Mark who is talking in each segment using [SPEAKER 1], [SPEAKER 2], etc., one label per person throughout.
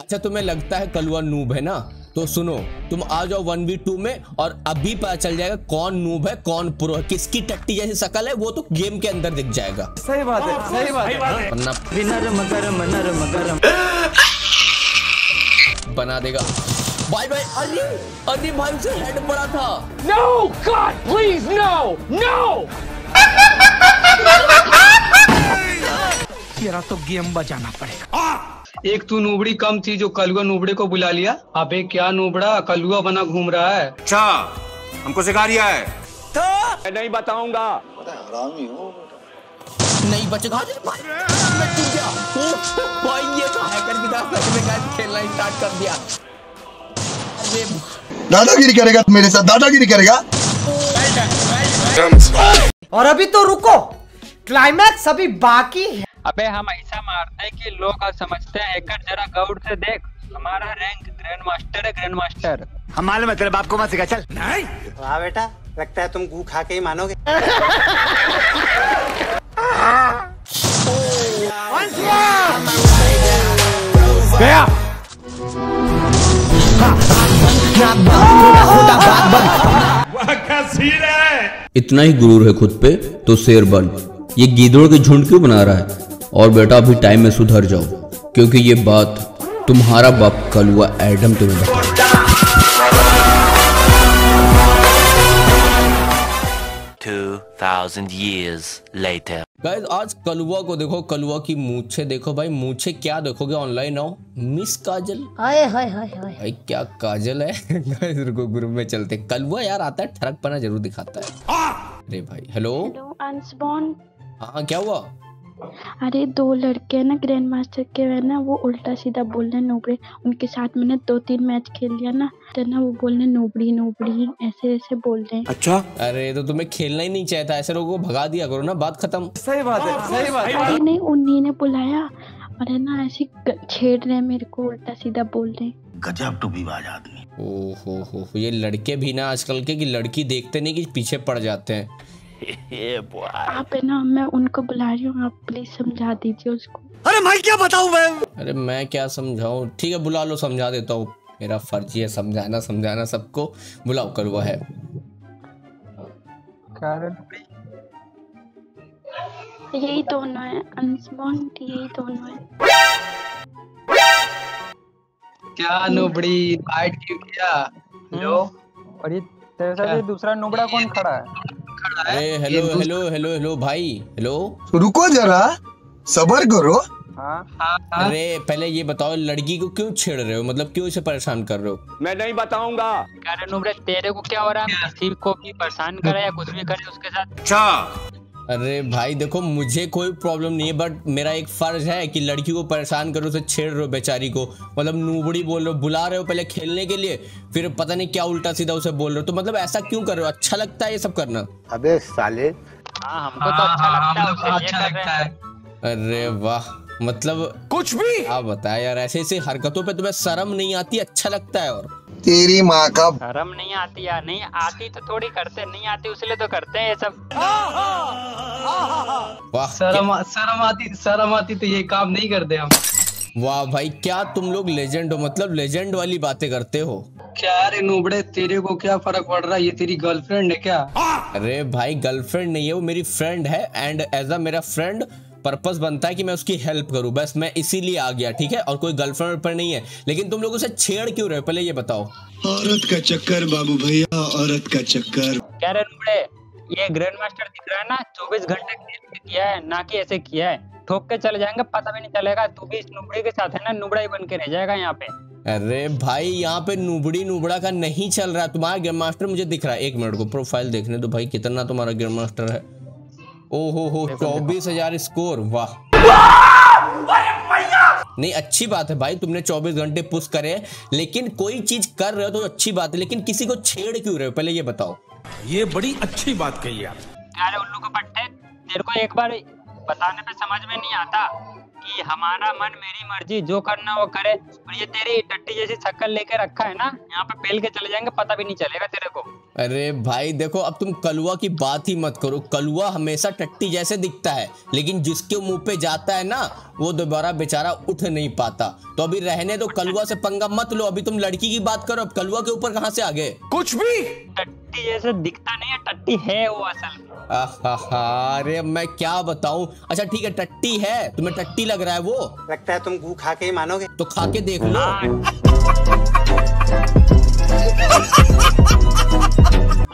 [SPEAKER 1] अच्छा तुम्हें लगता है कलुआ नूब है ना? तो सुनो तुम आ जाओ वन वी टू में और अभी पता चल जाएगा कौन नूब है कौन प्रो है किसकी टट्टी जैसी शकल है वो तो गेम के अंदर दिख जाएगा।
[SPEAKER 2] सही बात है सही बात है।
[SPEAKER 3] नरम गरम नरम गरम
[SPEAKER 1] बना देगा। भाई भाई अरे अरे भाई उसे हेड पड़ा था।
[SPEAKER 4] No! God, please, no! No!
[SPEAKER 3] तेरा तो गेम बजाना पड़ेगा।
[SPEAKER 5] एक तू नूबड़ी कम थी जो कलुआ नूबड़े को बुला लिया। अबे क्या नूबड़ा? कलुआ बना घूम रहा है।
[SPEAKER 6] अच्छा हमको सिखा रिया है।
[SPEAKER 4] मैं नहीं बताऊँगा।
[SPEAKER 1] नहीं बचेगा भाई। मैं टूट गया। ओ, भाई ये तो हैकर की तरह सच में गाइस खेलना स्टार्ट कर दिया। अरे
[SPEAKER 7] दादागिरी करेगा मेरे साथ दादागिरी करेगा।
[SPEAKER 2] और अभी तो रुको। क्लाइमैक्स अभी बाकी है।
[SPEAKER 5] अबे हम ऐसा मारते हैं कि लोग आज समझते हैं हैकर जरा गौर से देख। हमारा रैंक ग्रैंड मास्टर है ग्रैंड मास्टर
[SPEAKER 3] हम मालूम है तेरे बाप को मत सिखा चल। नहीं।
[SPEAKER 8] वाह बेटा लगता है तुम गू खा के ही मानोगे।
[SPEAKER 3] गया।
[SPEAKER 1] इतना ही गुरूर है खुद पे तो शेर बन। ये गीदड़ों के झुंड क्यों बना रहा है? और बेटा अभी टाइम में सुधर जाओ क्योंकि ये बात तुम्हारा बाप कलुआ एडम तुम्हें बताएगा
[SPEAKER 9] Two thousand years later.
[SPEAKER 1] Guys आज कलुआ को देखो कलुआ की मूछे देखो भाई। मूछे क्या देखोगे ऑनलाइन आओ? Miss Kajal?
[SPEAKER 10] Hi hi hi hi.
[SPEAKER 1] क्या काजल है? गाइस रुको ग्रुप में चलते। कलुआ यार आता है ठरक पना ज़रूर दिखाता है। अरे भाई हेलो
[SPEAKER 10] अंशबॉन
[SPEAKER 1] हाँ क्या हुआ?
[SPEAKER 10] अरे दो लड़के हैं ना ग्रैंड मास्टर के है ना वो उल्टा सीधा बोल रहे हैं नोबड़ी उनके साथ मैंने दो तीन मैच खेल लिया ना तो ना वो बोल रहे नोबड़ी नोबड़ी ऐसे ऐसे बोल रहे हैं।
[SPEAKER 6] अच्छा?
[SPEAKER 1] अरे तो तुम्हें खेलना ही नहीं चाहता ऐसे लोगों को भगा दिया करो ना बात खत्म।
[SPEAKER 2] सही बात है सही बात है।
[SPEAKER 10] अरे नहीं उन्हीं ने बुलाया और है ना ऐसे छेड़ रहे हैं मेरे को उल्टा सीधा बोल रहे हैं।
[SPEAKER 7] गजब टू विवाज आदमी।
[SPEAKER 1] ओ हो हो हो, ये लड़के भी ना आजकल के कि लड़की देखते नहीं कि पीछे पड़ जाते हैं।
[SPEAKER 10] आप है ना मैं उनको बुला रही हूँ आप प्लीज़ समझा दीजिए उसको।
[SPEAKER 3] अरे मैं क्या बताऊँ मैं
[SPEAKER 1] अरे मैं क्या समझाऊं? ठीक है बुला लो समझा देता हूँ। मेरा फर्जी है समझाना समझाना सबको। बुलाओ कलुआ है।
[SPEAKER 10] यही दोनों है अंशबॉन यही दोनों है।
[SPEAKER 5] क्या नूबड़ी इनवाइट क्यों? किया लो
[SPEAKER 2] और ये तेरे साथ ये दूसरा नुबड़ा कौन खड़ा है?
[SPEAKER 1] अरे हेलो हेलो हेलो हेलो भाई हेलो
[SPEAKER 7] रुको जरा सबर करो।
[SPEAKER 2] हाँ।
[SPEAKER 1] अरे पहले ये बताओ लड़की को क्यों छेड़ रहे हो? मतलब क्यों इसे परेशान कर रहे हो?
[SPEAKER 4] मैं नहीं बताऊँगा।
[SPEAKER 5] अरे तेरे को क्या हो रहा है? नसीब को भी परेशान करे या कुछ भी करे उसके साथ।
[SPEAKER 6] अच्छा।
[SPEAKER 1] अरे भाई देखो मुझे कोई प्रॉब्लम नहीं है बट मेरा एक फ़र्ज़ है कि लड़की को परेशान करो उसे छेड़ रहे हो बेचारी को। मतलब नूबड़ी बोल रहे हो बुला रहे हो पहले खेलने के लिए फिर पता नहीं क्या उल्टा सीधा उसे बोल रहे हो। तो मतलब ऐसा क्यों कर रहे हो? अच्छा लगता है ये सब करना?
[SPEAKER 8] अबे साले।
[SPEAKER 5] हाँ हमको तो अच्छा लगता है लिए अच्छा लगता है।
[SPEAKER 1] अरे वाह मतलब
[SPEAKER 6] कुछ भी!
[SPEAKER 1] आप बताया यार ऐसे ऐसे हरकतों पे तुम्हें शर्म नहीं आती अच्छा लगता है और
[SPEAKER 7] तेरी माँ का
[SPEAKER 5] शर्म नहीं आती यार नहीं आती तो थोड़ी करते नहीं आती उसलिए तो करते हैं ये सब।
[SPEAKER 1] वाह
[SPEAKER 5] शर्म शर्म आती शर्म आती तो ये काम नहीं करते हम।
[SPEAKER 1] वाह भाई क्या तुम लोग लेजेंड हो? मतलब लेजेंड वाली बातें करते हो?
[SPEAKER 5] क्या रे नूबड़े तेरे को क्या फ़र्क पड़ रहा है? ये तेरी गर्लफ्रेंड है क्या?
[SPEAKER 1] अरे भाई गर्लफ्रेंड नहीं है वो मेरी फ्रेंड है एंड एज अ मेरा फ्रेंड पर्पस बनता है कि मैं उसकी हेल्प करूँ। बस मैं इसीलिए आ गया ठीक है? और कोई गर्लफ्रेंड पर नहीं है। लेकिन तुम लोग उसे छेड़ क्यों रहे हो? पहले ये बताओ।
[SPEAKER 7] औरत का चक्कर बाबू भैया औरत का चक्कर।
[SPEAKER 5] ये ग्रैंड मास्टर दिख रहा है ना चौबीस घंटे किया है ना कि ऐसे किया है। ठोक के चले जाएँगे पता भी नहीं चलेगा तू भी इस नुबड़े के साथ है ना नुबड़ा ही बन के रह जाएगा यहाँ पे।
[SPEAKER 1] अरे भाई यहाँ पे नुबड़ी नुबड़ा का नहीं चल रहा। तुम्हारा ग्रैंड मास्टर मुझे दिख रहा है। एक मिनट को प्रोफ़ाइल देखने दो भाई कितना तुम्हारा ग्रैंड मास्टर है। ओ हो हो चौबीस हज़ार स्कोर वाह। नहीं अच्छी बात है भाई तुमने 24 घंटे पुश करे लेकिन कोई चीज़ कर रहे हो तो अच्छी बात है लेकिन किसी को छेड़ क्यों रहे हो? पहले ये बताओ।
[SPEAKER 6] ये बड़ी अच्छी बात कही आप
[SPEAKER 5] अरे उल्लू को पट्टे तेरे को एक बार बताने पे समझ में नहीं आता। कि हमारा मन मेरी मर्ज़ी जो करना वो करे। और ये तेरी टट्टी जैसी शक्ल लेके रखा है ना यहाँ पे पेल के चले जाएँगे पता भी नहीं चलेगा तेरे को।
[SPEAKER 1] अरे भाई देखो अब तुम कलुआ की बात ही मत करो। कलुआ हमेशा टट्टी जैसे दिखता है लेकिन जिसके मुँह पे जाता है ना वो दोबारा बेचारा उठ नहीं पाता। तो अभी रहने दो कलुआ से पंगा मत लो। अभी तुम लड़की की बात करो अब कलुआ के ऊपर कहाँ से आ गए
[SPEAKER 3] कुछ भी!
[SPEAKER 5] टट्टी जैसे दिखता नहीं है टट्टी है वो असल
[SPEAKER 1] अरे अब मैं क्या बताऊँ? अच्छा ठीक है टट्टी है। तुम्हें टट्टी लग रहा है वो?
[SPEAKER 8] लगता है तुम गू खा के ही मानोगे।
[SPEAKER 1] तो खा के देख लो।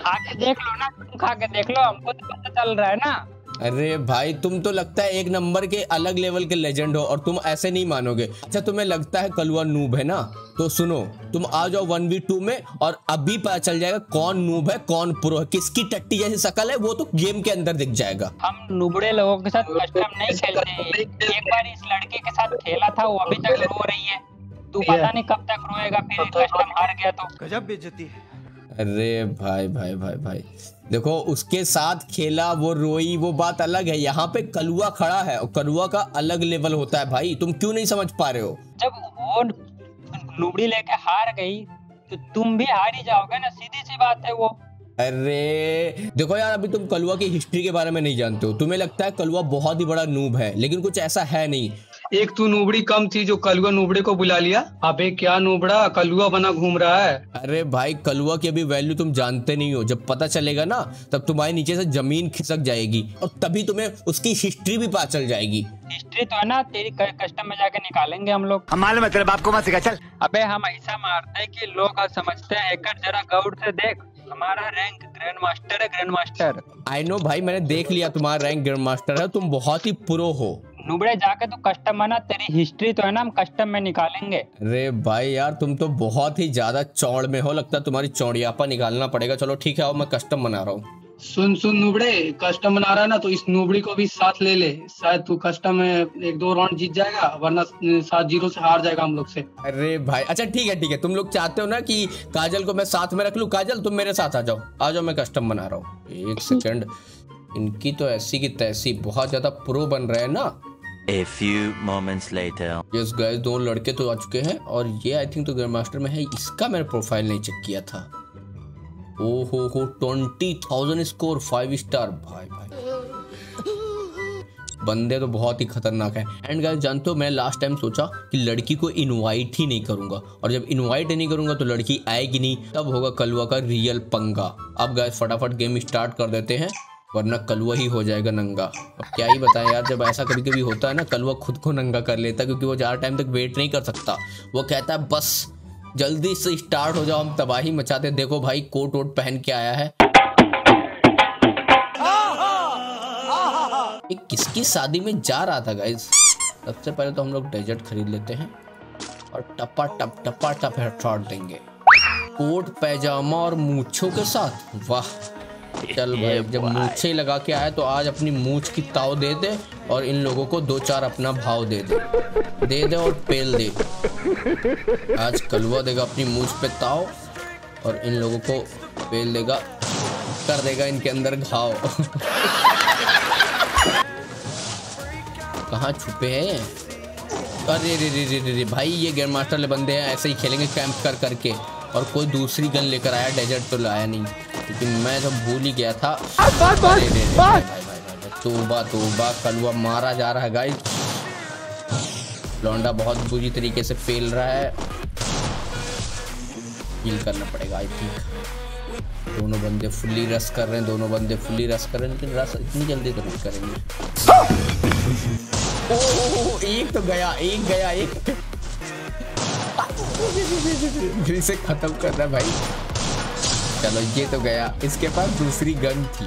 [SPEAKER 5] खा के देख लो ना तुम खा के देख लो हमको तो पता चल रहा है ना।
[SPEAKER 1] अरे भाई तुम तो लगता है एक नंबर के अलग लेवल के लेजेंड हो और तुम ऐसे नहीं मानोगे। अच्छा तुम्हें लगता है कलुआ नूब है ना? तो सुनो तुम आ जाओ वन वी टू में और अभी पता चल जाएगा कौन नूब है कौन प्रो है किसकी टट्टी जैसी शकल है वो तो गेम के अंदर दिख जाएगा।
[SPEAKER 5] हम नुबड़े लोगों के साथ कस्टम नहीं खेलते एक बार इस लड़के के साथ खेला था वो अभी तक रो रही है। तू पता नहीं कब तक रोएगा फिर कस्टम हार गया तो।
[SPEAKER 3] गजब बेइज्जती है।
[SPEAKER 1] अरे भाई भाई भाई भाई। देखो उसके साथ खेला वो रोई वो बात अलग है। यहाँ पे कलुआ खड़ा है और कलुआ का अलग लेवल होता है। भाई तुम क्यों नहीं समझ पा रहे हो?
[SPEAKER 5] जब वो नुबड़ी लेके हार गई तो तुम भी हार ही जाओगे ना? सीधी सी बात है वो।
[SPEAKER 1] अरे देखो यार अभी तुम कलुआ की हिस्ट्री के बारे में नहीं जानते हो। तुम्हें लगता है कलुआ बहुत ही बड़ा नूब है लेकिन कुछ ऐसा है नहीं।
[SPEAKER 11] एक तू नूबड़ी कम थी जो कलुआ नूबड़े को बुला लिया। अबे क्या नूबड़ा? कलुआ बना घूम रहा है।
[SPEAKER 1] अरे भाई कलुआ की अभी वैल्यू तुम जानते नहीं हो। जब पता चलेगा ना तब तुम्हारे नीचे से ज़मीन खिसक जाएगी और तभी तुम्हें उसकी हिस्ट्री भी पता चल जाएगी।
[SPEAKER 5] हिस्ट्री तो है ना तेरी कस्टम में जाके निकालेंगे हम लोग।
[SPEAKER 3] हम मालूम है तेरे बाप को मत सिखा चल।
[SPEAKER 5] अबे हम ऐसा मारते हैं कि लोग आज समझते हैं एक जरा गौर से देख। हमारा रैंक ग्रैंड मास्टर है ग्रैंड मास्टर
[SPEAKER 1] आई नो भाई मैंने देख लिया तुम्हारा रैंक ग्रैंड मास्टर है तुम बहुत ही प्रो हो।
[SPEAKER 5] नुबड़े जाके तो कस्टम है ना तेरी हिस्ट्री तो है ना हम कस्टम में निकालेंगे।
[SPEAKER 1] अरे भाई यार तुम तो बहुत ही ज़्यादा चौड़ में हो लगता है तुम्हारी चौड़ियापा निकालना पड़ेगा। चलो ठीक है आओ मैं कस्टम बना रहा हूँ।
[SPEAKER 11] सुन सुन नूबड़े कस्टम बना रहा है ना तो इस नुबड़ी को भी साथ ले ले। शायद तू कस्टम में एक दो राउंड जीत जाएगा वरना सात ज़ीरो से हार जाएगा हम लोग से।
[SPEAKER 1] अरे भाई अच्छा ठीक है ठीक है। तुम लोग चाहते हो ना कि काजल को मैं साथ में रख लूँ? काजल तुम मेरे साथ आ जाओ। आ जाओ मैं कस्टम बना रहा हूँ। एक सेकंड इनकी तो ऐसी की तैसी बहुत ज़्यादा प्रो बन रहे हैं ना।
[SPEAKER 9] A few moments later.
[SPEAKER 1] Yes guys दो लड़के तो आ चुके हैं और ये आई थिंक तो ग्रैंड मास्टर में है। इसका मैंने प्रोफ़ाइल नहीं चेक किया था। ओ हो हो twenty thousand score five star भाई भाई। बंदे तो बहुत ही खतरनाक है। एंड गाइस जानते हो, मैं लास्ट टाइम सोचा कि लड़की को इनवाइट ही नहीं करूँगा। और जब इनवाइट नहीं करूँगा तो लड़की आएगी नहीं। तब होगा कलवा का रियल पंगा। अब गाइस फटाफट गेम स्टार्ट कर देते हैं। वरना कलुआ ही हो जाएगा नंगा। अब क्या ही बताएँ यार, जब ऐसा कभी कभी होता है ना, कलुआ खुद को नंगा कर लेता है, क्योंकि वो ज़्यादा टाइम तक वेट नहीं कर सकता। वो कहता है, बस, जल्दी से स्टार्ट हो जाओ, हम तबाही मचाते देखो भाई, कोट वोट पहन के आया है। ये किसकी शादी में जा रहा था गाइज़ सबसे पहले तो हम लोग डेजर्ट खरीद लेते हैं और टपा टप टपा टप हेडशॉट देंगे। कोट, पैजामा और मूछों के साथ। वाह! चल भाई जब मूछे लगा के आए तो आज अपनी मूछ की ताव दे दे और इन लोगों को दो चार अपना भाव दे दे। दे दे और पेल दे। आज कलवा देगा अपनी मूछ पे ताव और इन लोगों को पेल देगा कर देगा इनके अंदर घाव। कहाँ छुपे हैं? अरे रे रे रे रे रे भाई ये गेम मास्टर ले बंदे हैं ऐसे ही खेलेंगे कैंप कर करके। और कोई दूसरी गन लेकर आया डेजर्ट तो लाया नहीं। लेकिन मैं तो भूल ही गया था तोबा तोबा कलुआ मारा जा रहा है गाइस लौंडा बहुत बुरी तरीके से फेल रहा है। हील करना पड़ेगा आई थिंक दोनों बंदे फुल्ली रस कर रहे हैं दोनों बंदे फुल्ली रस कर रहे हैं लेकिन रस इतनी जल्दी तो नहीं करेंगे। ओ, ओ, ओ, एक तो गया एक गया एक। फिर इसे खत्म करना भाई। चलो ये तो गया। इसके पास दूसरी गन थी।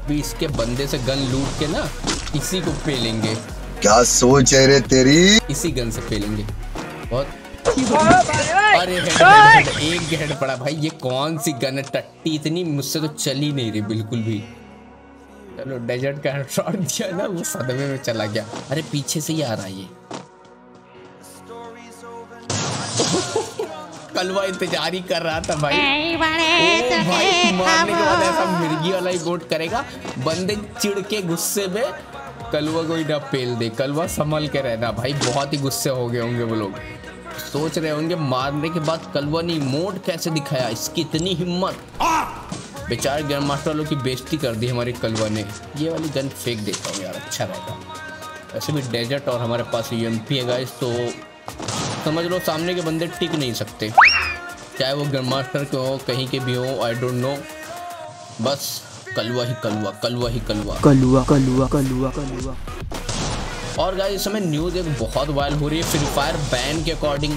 [SPEAKER 1] अभी इसके बंदे से गन लूट के ना इसी को पेलेंगे।
[SPEAKER 7] क्या सोच है रे तेरी?
[SPEAKER 1] इसी गन से पेलेंगे। बहुत अरे हेड, हेड, एक हेड पड़ा। भाई ये कौन सी गन है? टट्टी इतनी मुझसे तो चली नहीं रही बिल्कुल भी। चलो डेजर्ट का शॉट दिया ना वो सदमे में चला गया। अरे पीछे से ही आ रहा है ये। कलवा इंतज़ार ही कर रहा था भाई। ओ भाई मारने के बाद ऐसा मिर्गी वाला ही वोट करेगा। बंदे चिढ़ के गुस्से में कलवा को ही ना पेल दे। कलवा संभल के रहना भाई बहुत ही गुस्से हो गए होंगे वो लोग। सोच रहे होंगे मारने के बाद कलवा ने इमोट कैसे दिखाया? इसकी इतनी हिम्मत। बेचारे ग्रैंड मास्टर लोग की बेइज्जती कर दी हमारे कलवा ने। ये वाली गन फेंक देता हूँ यार अच्छा रहता। वैसे भी डेजर्ट और हमारे पास यू है गाइस तो समझ लो सामने के बंदे टिक नहीं सकते। चाहे वो ग्रैंड मास्टर के हो कहीं के भी हो आई डोंट नो बस कलवा ही कलवा कलवा ही कलवा
[SPEAKER 2] कलुआ कलुआ कलुआ कलुआ.
[SPEAKER 1] और गाइस इस समय न्यूज़ एक बहुत वायरल हो रही है फ्री फायर बैन के अकॉर्डिंग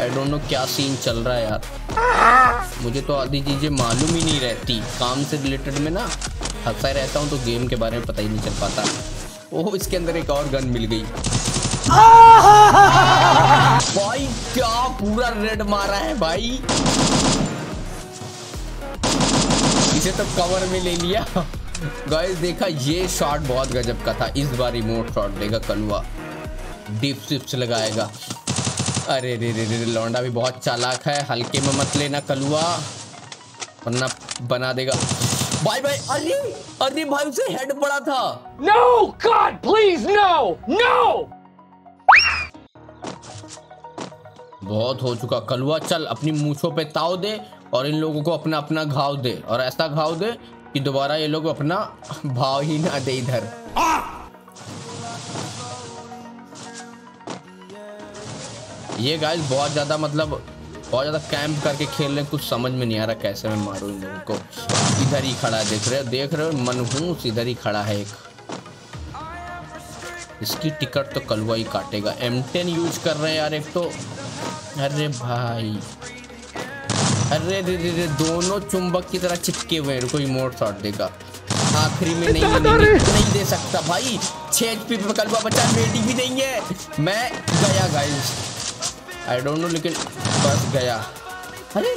[SPEAKER 1] आई डोंट नो क्या सीन चल रहा है यार. मुझे तो आधी चीज़ें मालूम ही नहीं रहती. काम से रिलेटेड में ना हंसा रहता हूँ तो गेम के बारे में पता ही नहीं चल पाता. ओह इसके अंदर एक और गन मिल गई. भाई क्या पूरा रेड मारा है भाई? इसे तो कवर में ले लिया। गाइस देखा ये शॉट बहुत गजब का था। इस बार रिमोट शॉट देगा कलुआ। डीप सिप्स लगाएगा। अरे रे रे रे लौंडा भी बहुत चालाक है। हल्के में मत लेना कलुआ। वरना बना देगा। भाई भाई अरे अरे भाई उसे हेड पड़ा था।
[SPEAKER 4] No God, please no! No!
[SPEAKER 1] बहुत हो चुका। कलुआ, चल, अपनी मूछों पे ताव दे और इन लोगों को अपना अपना घाव दे। और ऐसा घाव दे कि दोबारा ये लोग अपना भाव ही ना दे इधर। ये गाइस बहुत ज़्यादा मतलब बहुत ज़्यादा कैंप करके खेल रहे कुछ समझ में नहीं आ रहा कैसे मैं मारूं इन लोगों को। इधर ही खड़ा देख रहे हो, देख रहे मनहूस इधर ही खड़ा है एक। इसकी टिकट तो कलवा ही काटेगा। M10 यूज़ कर रहे हैं यार एक तो। अरे भाई। अरे रे रे रे दोनों चुंबक की तरह चिपके हुए हैं। रुको इमोट शॉट देगा। आखिरी में नहीं नहीं, नहीं, नहीं, दे सकता भाई। छह एचपी पे कलवा बचा रेडी भी नहीं है। मैं गया गाइस आई डोंट नो लेकिन बस गया। अरे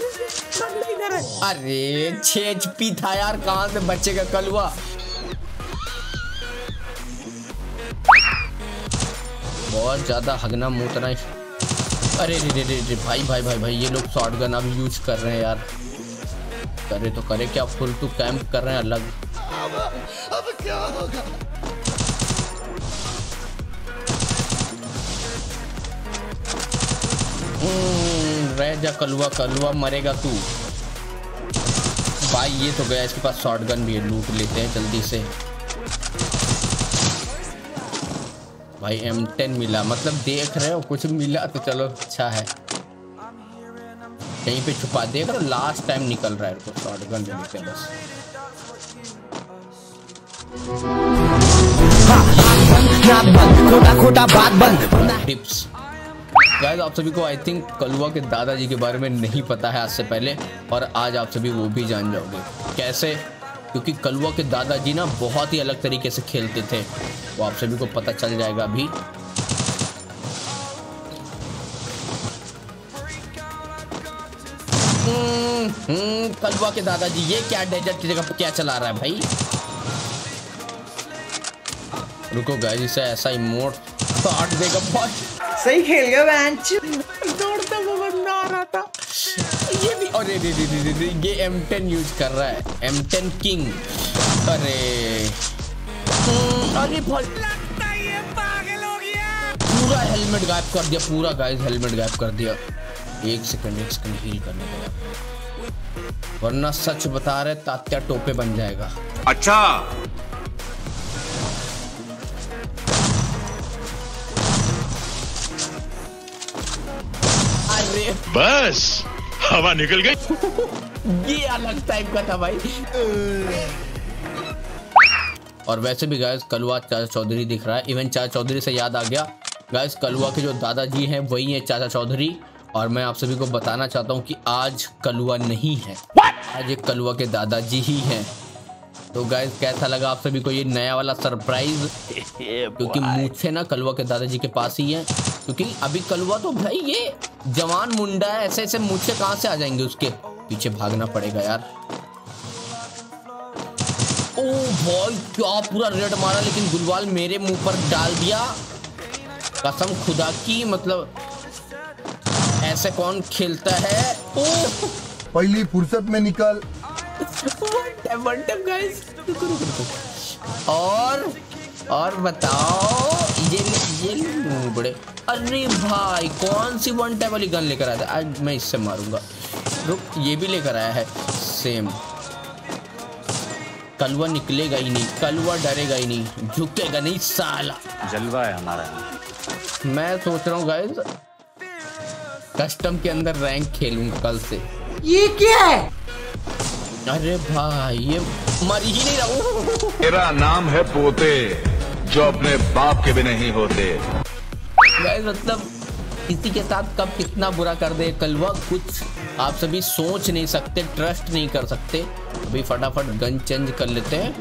[SPEAKER 1] अरे छह एचपी था यार कहाँ से बचेगा कलवा बहुत ज़्यादा हगना मुतना अरे रे रे रे रे भाई भाई भाई भाई, ये लोग शॉर्ट गन अभी यूज़ कर रहे हैं यार। करे तो करे, क्या फुल टू कैंप कर रहे हैं अलग।
[SPEAKER 7] अब क्या होगा
[SPEAKER 1] रह जा कलुआ कलुआ मरेगा तू। भाई, ये तो गया, इसके पास शॉर्ट गन भी है, लूट लेते हैं जल्दी से। भाई M10 मिला। मतलब देख रहे हो, कुछ मिला तो चलो अच्छा है। कहीं पे छुपा, देख रहे लास्ट टाइम निकल रहा है तो शॉर्ट बस गाइस आप सभी को आई थिंक कलुआ के दादाजी के बारे में नहीं पता है आज से पहले, और आज आप सभी वो भी जान जाओगे। कैसे? क्योंकि कलुआ के दादाजी ना बहुत ही अलग तरीके से खेलते थे। वो आप सभी को पता चल जाएगा अभी। हम्म, हम्म, कलुआ के दादाजी ये क्या डेजर्ट की जगह क्या चला रहा है भाई? रुको गाइस इसे ऐसा इमोट काट देगा बहुत
[SPEAKER 2] सही खेल गया बेंच
[SPEAKER 1] दौड़ता वो बंदा आ रहा था ये भी अरे रे रे रे रे रे ये M10 यूज़ कर रहा है M10 किंग अरे अरे भाई पूरा हेलमेट गायब कर दिया पूरा गाइस हेलमेट गायब कर दिया एक सेकंड एक सेकंड हील करने का वरना सच बता रहे तात्या टोपे बन जाएगा।
[SPEAKER 6] अच्छा।
[SPEAKER 1] अरे।
[SPEAKER 6] बस। हवा निकल गई।
[SPEAKER 1] ये अलग टाइप का था भाई। और वैसे भी गाइस कलवा चाचा चौधरी दिख रहा है। इवन चाचा चौधरी से याद आ गया। गायस कलवा के जो दादाजी हैं वही हैं चाचा चौधरी। और मैं आप सभी को बताना चाहता हूँ कि आज कलुआ नहीं है। आज ये कलुआ के दादाजी ही हैं। तो गाइस कैसा लगा आप सभी को ये नया वाला सरप्राइज़ क्योंकि मूछे ना कलवा के दादाजी के पास ही है। क्योंकि अभी कलुआ तो भाई ये जवान मुंडा है ऐसे ऐसे मूछे कहाँ से आ जाएँगे उसके? पीछे भागना पड़ेगा यार। ओ भाई क्या पूरा रेड मारा लेकिन गुलवाल मेरे मुँह पर डाल दिया। कसम खुदा की मतलब ऐसे कौन खेलता है? ओ!
[SPEAKER 7] पहली फुर्सत में निकल।
[SPEAKER 1] रुको, रुको, रुको। और और बताओ ये ये बड़े अरे भाई कौन सी वन टैप वाली गन लेकर आया था? आज मैं इससे मारूँगा। रुक ये भी लेकर आया है। सेम कलवा निकलेगा ही नहीं। कलवा डरेगा ही नहीं। झुकेगा नहीं साला।
[SPEAKER 3] जलवा है हमारा।
[SPEAKER 1] मैं सोच रहा हूँ गाइस कस्टम के अंदर रैंक खेलूँगा कल से।
[SPEAKER 2] ये क्या है?
[SPEAKER 1] अरे भाई ये मर ही नहीं रहा।
[SPEAKER 6] मेरा नाम है पोते जो अपने बाप के भी नहीं होते।
[SPEAKER 1] मतलब किसी के साथ कब कितना बुरा कर दे कलवा कुछ आप सभी सोच नहीं सकते ट्रस्ट नहीं कर सकते। अभी फटाफट गन चेंज कर लेते हैं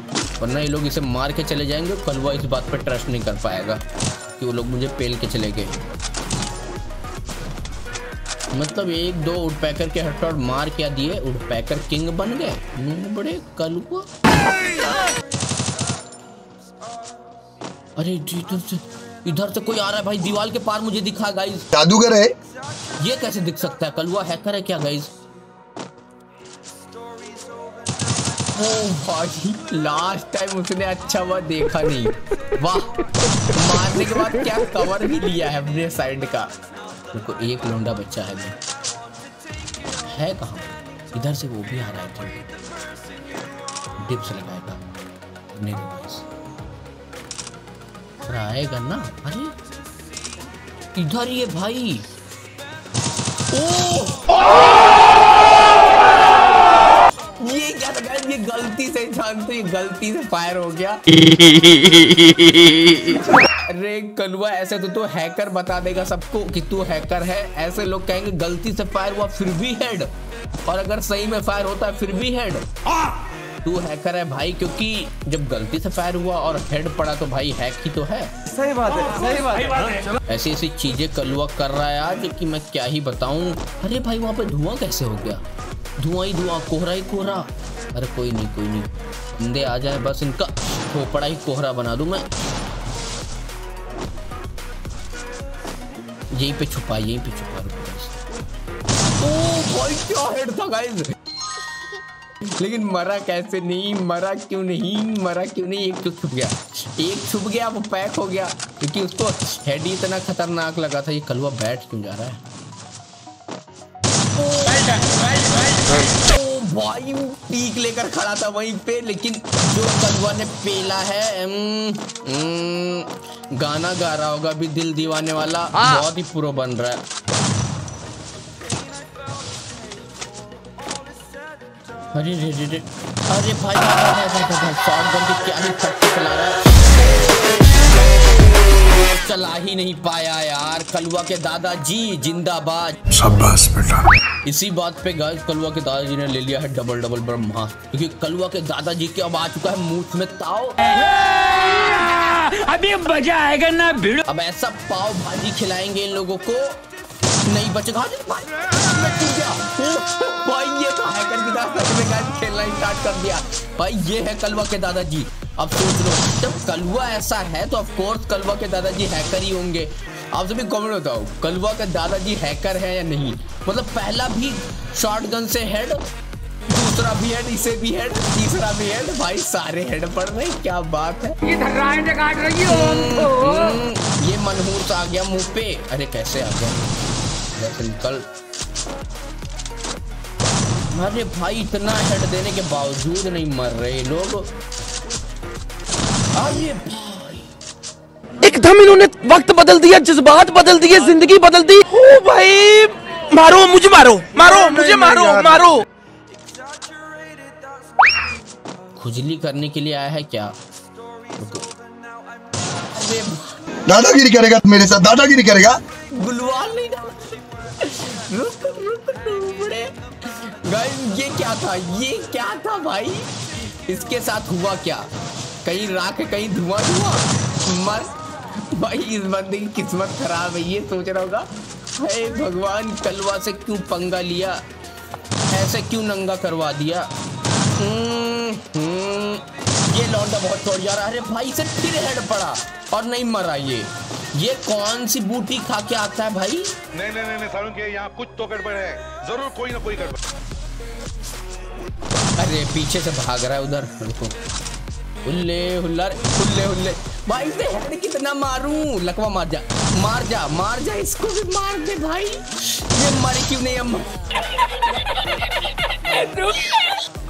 [SPEAKER 1] वरना ये लोग इसे मार के चले जाएँगे कलवा इस बात पर ट्रस्ट नहीं कर पाएगा कि वो लोग मुझे पेल के चले गए। मतलब एक दो उडपैकर के हेडशॉट मार क्या दिए उडपैकर किंग बन गए। बड़े कलवा अरे इधर से इधर से कोई आ रहा है भाई दीवार के पार मुझे दिखा गाइस
[SPEAKER 7] जादूगर है।
[SPEAKER 1] ये कैसे दिख सकता है? कलवा हैकर है क्या गाइस भाई लास्ट टाइम उसने अच्छा हुआ देखा नहीं। वाह मारने के बाद क्या कवर भी लिया है अपने साइड का। देखो एक लौंडा बच्चा है मैं है कहाँ? इधर से वो भी आ रहा है डिप्स लगाएगा। गाइस पर आएगा ना? अरे! इधर ये भाई। ओ! ये क्या था guys? ये गलती से जानते ये गलती से फायर हो गया। अरे कलवा ऐसे तो तू हैकर बता देगा सबको कि तू हैकर है। ऐसे लोग कहेंगे गलती से फायर हुआ फिर भी हेड और अगर सही में फायर होता है फिर भी हेड तू हैकर है भाई क्योंकि जब गलती से फायर हुआ और हेड पड़ा तो भाई हैक ही तो है।
[SPEAKER 2] सही बात है सही बात है।
[SPEAKER 1] ऐसी ऐसी चीज़ें कलुआ कर रहा है आज कि मैं क्या ही बताऊँ। अरे भाई वहाँ पे धुआँ कैसे हो गया? धुआँ ही धुआँ कोहरा ही कोहरा। अरे कोई नहीं कोई नहीं। बंदे आ जाए बस इनका खोपड़ा ही कोहरा बना दूँ मैं। यहीं पे छुपा यहीं पे छुपा रुको। ओ भाई क्या हेड था गाइस लेकिन मरा कैसे नहीं मरा क्यों नहीं मरा क्यों नहीं? एक तो छुप गया। एक छुप गया वो पैक हो गया। क्योंकि उसको हेड ही इतना खतरनाक लगा था ये कलवा बैठ क्यों जा रहा है? ओ भाई पीक लेकर खड़ा था वहीं पे लेकिन जो कलवा ने पेला है न, हम्म, गाना गा रहा होगा अभी दिल दीवाने वाला बहुत ही पूरा बन रहा है अरे अरे भाई, भाई, अरे भाई भाई भाई भाई भाई भाई शॉटगन की क्या ही भाई, चला रहा चला ही नहीं पाया यार। कलुआ के दादाजी जिंदाबाद।
[SPEAKER 7] शाबाश बेटा।
[SPEAKER 1] इसी बात पे गाइस कलुआ के दादाजी ने ले लिया है डबल डबल ब्रह्मा। क्योंकि कलुआ के दादाजी के अब आ चुका है मुँह में ताव।
[SPEAKER 4] अभी मज़ा आएगा ना भिड़ो।
[SPEAKER 1] अब ऐसा पाव भाजी खिलाएँगे इन लोगों को। नहीं बचेगा। भाई मैं टूट गया। ओ, भाई ये तो। हैकर की तरह में गाइस स्टार्ट कर दिया। भाई ये है कलवा के दादाजी। अब सोच लो जब कलवा ऐसा है तो ऑफ़ कोर्स कलवा के दादाजी हैकर ही होंगे। आप सभी कमेंट बताओ कलवा का दादाजी हैकर है या नहीं? मतलब पहला भी शॉटगन से हेड दूसरा भी हेड इसे भी हेड तीसरा भी हेड भाई सारे हेड पड़ रहे क्या बात है?
[SPEAKER 4] ये काट रही हो
[SPEAKER 1] हम्म, ये मनहूस आ गया मुँह पे। अरे कैसे आ गया? इधर निकल अरे भाई इतना हेड देने के बावजूद नहीं मर रहे लोग अरे
[SPEAKER 2] एकदम इन्होंने वक्त बदल दिया जज्बात बदल दिए ज़िंदगी बदल दी ओ भाई मारो मुझे मारो मारो मुझे मारो मारो
[SPEAKER 1] खुजली करने के लिए आया है क्या
[SPEAKER 7] दादागिरी करेगा मेरे साथ दादागिरी करेगा
[SPEAKER 1] गुलवाल नहीं गाइस ये क्या था? ये क्या था भाई? इसके साथ हुआ क्या? कहीं राख कहीं धुआँ धुआँ? मर। भाई इस बंदे की किस्मत खराब है ये सोच रहा होगा। हे भगवान कलवा से क्यों पंगा लिया? ऐसे क्यों नंगा करवा दिया? हम्म, हम्म, ये लौंडा बहुत छोड़ जा रहा अरे भाई से फिर हेड पड़ा और नहीं मरा ये। ये कौन सी बूटी खा के आता है भाई?
[SPEAKER 6] नहीं नहीं नहीं सारुण के यहाँ कुछ तो गड़बड़ है। ज़रूर कोई ना कोई गड़बड़।
[SPEAKER 1] अरे, पीछे से भाग रहा है उधर। रुको। हुल्ले, हुल्ला हुल्ले हुल्ले। भाई से हेड कितना मारूं? लकवा मार जा मार जा मार जा, इसको भी मार दे भाई। ये मर क्यों नहीं, अम्मा?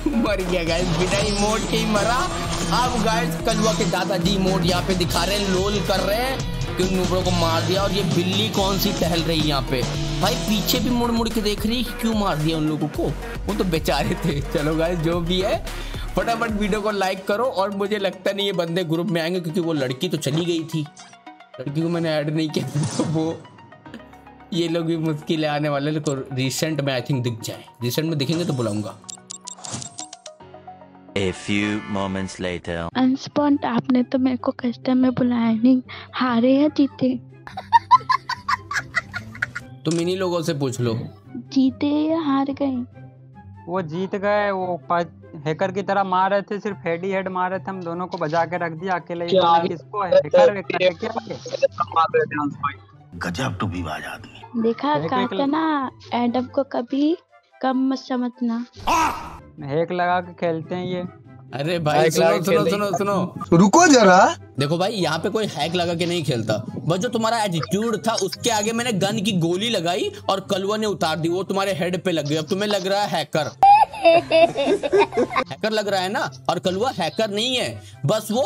[SPEAKER 1] मर गया गाइस बिना इमोट के ही मरा। अब गाइस कलवा के दादाजी इमोट यहाँ पे दिखा रहे हैं लोल कर रहे हैं। कि उन नूबड़ों को मार दिया और ये बिल्ली कौन सी टहल रही है यहाँ पे? भाई, पीछे भी मुड़ मुड़ के देख रही क्यों मार दिया उन लोगों को? वो तो बेचारे थे। चलो गाइस जो भी है, फटाफट वीडियो को लाइक करो और मुझे लगता नहीं ये बंदे ग्रुप में आएँगे क्योंकि वो लड़की तो चली गई थी। लड़की को मैंने ऐड नहीं किया तो वो ये लोग भी मुश्किल आने वाले रिसेंट में आई थिंक दिख जाए। रिसेंट में दिखेंगे तो बुलाऊँगा।
[SPEAKER 9] A few moments later.
[SPEAKER 10] अनस्पॉन्ट आपने तो मेरे को कस्टम में बुलाया नहीं। हारे या जीते।
[SPEAKER 1] तुम इन्हीं लोगों से पूछ लो।
[SPEAKER 10] जीते या हार गए?
[SPEAKER 5] वो जीत गए वो हैकर की तरह मार रहे थे सिर्फ़ हेड ही हेड मार रहे थे हम दोनों को बजा के रख दिया अकेले ही।
[SPEAKER 11] क्या?
[SPEAKER 5] तो किसको? हैकर हैकर है?
[SPEAKER 3] गजब टू विवाद आदमी।
[SPEAKER 10] देखा कहा था ना एडम को कभी कम मत समझना।
[SPEAKER 5] हैक लगा के खेलते हैं ये।
[SPEAKER 1] अरे भाई सुनो सुनो सुनो सुनो।
[SPEAKER 2] रुको जरा।
[SPEAKER 1] देखो भाई यहाँ पे कोई हैक लगा के नहीं खेलता। बस जो तुम्हारा एटीट्यूड था उसके आगे मैंने गन की गोली लगाई और कलवा ने उतार दी। वो तुम्हारे हेड पे लग गई अब तुम्हें लग रहा है हैकर हैकर लग रहा है ना? और कलवा हैकर नहीं है। बस वो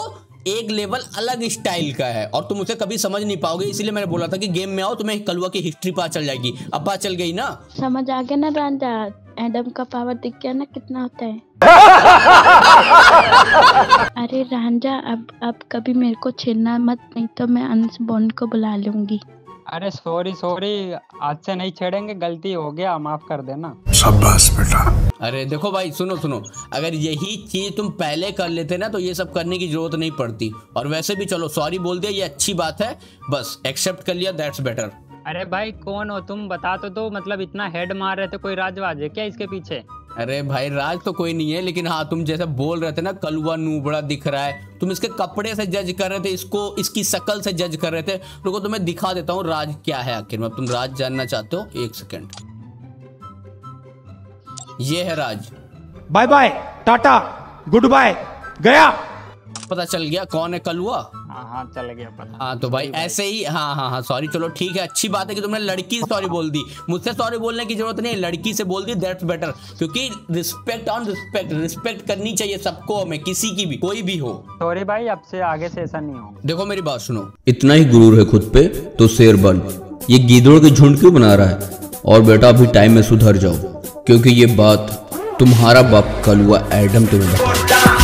[SPEAKER 1] एक लेवल अलग स्टाइल का है। और तुम उसे कभी समझ नहीं पाओगे। इसीलिए मैंने बोला था कि गेम में आओ तुम्हें कलवा की हिस्ट्री पता चल जाएगी। अब पता चल गई ना?
[SPEAKER 10] समझ आ गया ना रांझा एडम का पावर दिख गया ना कितना होता है? अरे रांझा अब अब कभी मेरे को छेड़ना मत नहीं तो मैं अनसबॉर्न को बुला लूँगी।
[SPEAKER 5] अरे सॉरी सॉरी आज से नहीं छेड़ेंगे गलती हो गया माफ़ कर देना।
[SPEAKER 7] शाबाश बेटा।
[SPEAKER 1] अरे देखो भाई सुनो सुनो अगर यही चीज़ तुम पहले कर लेते ना तो ये सब करने की ज़रूरत नहीं पड़ती। और वैसे भी चलो सॉरी बोल दिया ये अच्छी बात है बस एक्सेप्ट कर लिया दैट्स बेटर
[SPEAKER 5] अरे भाई कौन हो तुम? बता तो दो मतलब इतना हेड मार रहे थे कोई राजवाज है क्या इसके पीछे?
[SPEAKER 1] अरे भाई राज तो कोई नहीं है लेकिन हाँ तुम जैसे बोल रहे थे ना कलुआ नूबड़ा दिख रहा है। तुम इसके कपड़े से जज कर रहे थे इसको इसकी शकल से जज कर रहे थे। रुको तो तुम्हें दिखा देता हूँ राज क्या है आखिर में। अब तुम राज जानना चाहते हो? एक सेकेंड ये है Raj.
[SPEAKER 2] Bye bye ta ta goodbye गया।
[SPEAKER 1] पता चल गया कौन है कलुआ?
[SPEAKER 5] हाँ हाँ चल गया पता
[SPEAKER 1] हाँ तो भाई ऐसे ही हाँ हाँ हाँ सॉरी चलो ठीक है अच्छी बात है कि तुमने लड़की से सॉरी बोल दी। मुझसे सॉरी बोलने की ज़रूरत नहीं लड़की से बोल दी दैट्स बेटर क्योंकि रिस्पेक्ट ऑन रिस्पेक्ट रिस्पेक्ट करनी चाहिए सबको हमें किसी की भी कोई भी हो।
[SPEAKER 5] सॉरी भाई अब से आगे से ऐसा नहीं हो
[SPEAKER 1] देखो मेरी बात सुनो। इतना ही गुरूर है खुद पे तो शेर बन। ये गीदड़ों के झुंड क्यों बना रहा है? और बेटा अभी टाइम में सुधर जाओ क्योंकि ये बात तुम्हारा बाप कलुआ एडम तुम्हें बता